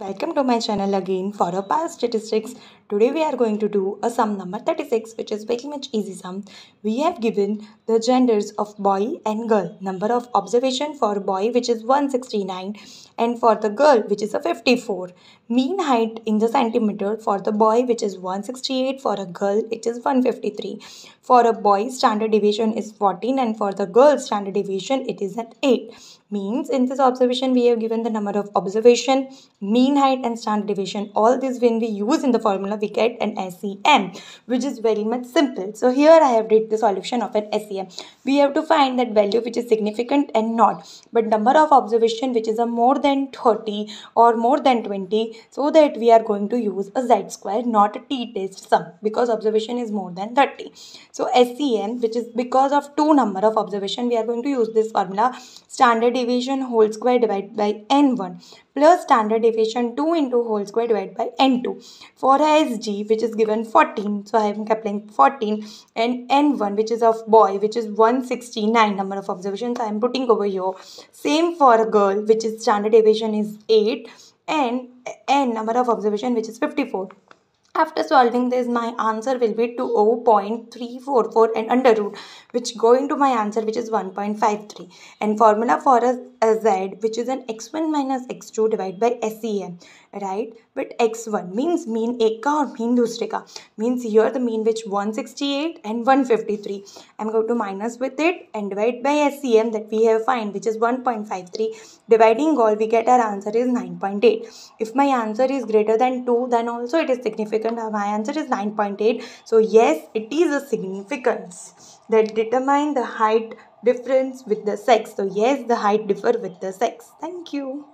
Welcome to my channel again for a past statistics. Today we are going to do a sum number 36 which is very much easy sum. We have given the genders of boy and girl. Number of observation for boy which is 169 and for the girl which is a 54. Mean height in the centimeter for the boy which is 168 for a girl it is 153. For a boy standard deviation is 14 and for the girl standard deviation it is at 8 means in this observation we have given the number of observation mean height and standard deviation all this when we use in the formula we get an SEM which is very much simple. So here I have did the solution of an SEM we have to find that value which is significant and not. But number of observation which is a more than 30 or more than 20 so that we are going to use a z square not a t-test sum because observation is more than 30 so SEM which is because of two number of observation we are going to use this formula standard deviation whole square divided by n1 plus standard deviation 2 into whole square divided by n2 for SD which is given 14 so I am applying 14 and n1 which is of boy which is 169 number of observations. I am putting over here. Same for a girl which is standard deviation is 8 and n number of observation which is 54 after solving this, my answer will be 0.344 and under root, which going to my answer, which is 1.53. And formula for a, a z, which is an x1 minus x2 divided by SEM, right? But x1 means mean ek ka or mean dusre ka. Means here the mean which 168 and 153. I'm going to minus with it and divide by SEM that we have find, which is 1.53. Dividing all, we get our answer is 9.8. If my answer is greater than 2, then also it is significant significant my answer is 9.8 so yes it is a significance that determine the height difference with the sex. So yes the height differ with the sex. Thank you